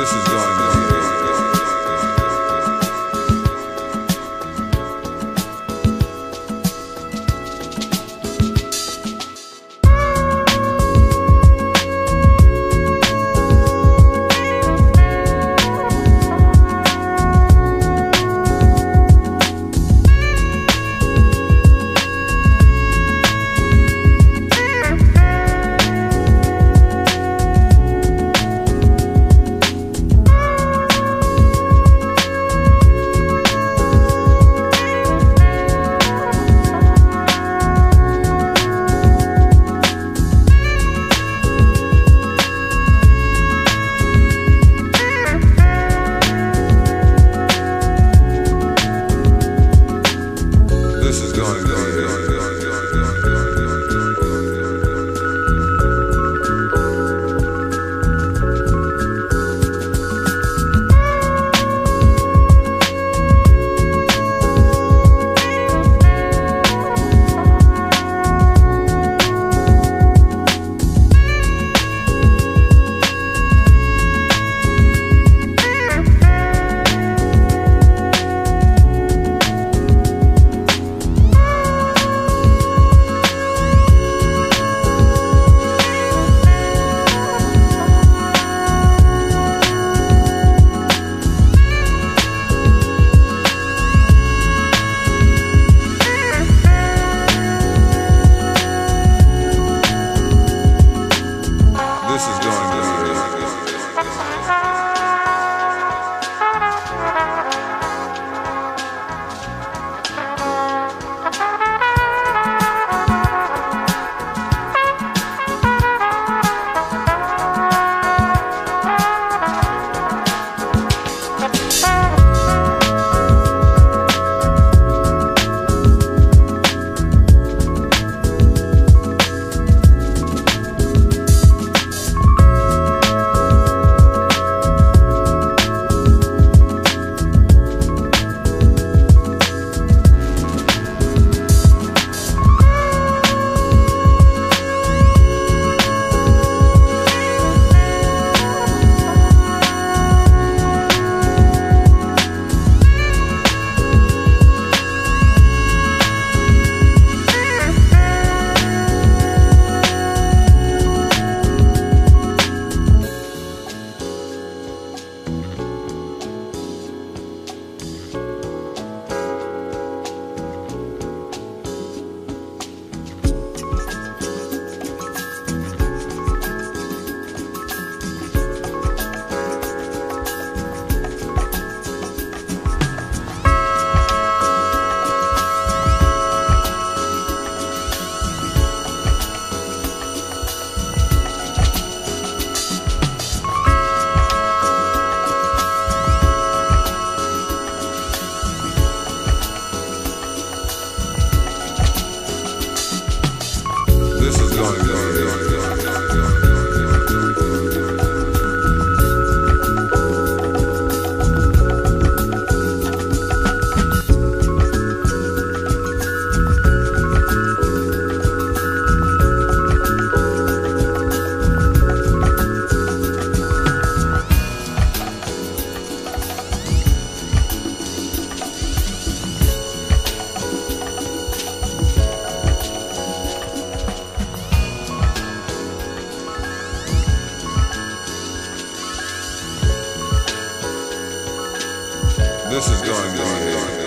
this is gonna go. This is going to be